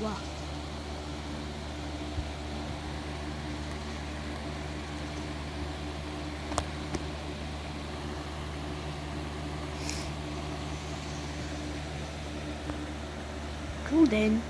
Wow. Cool then.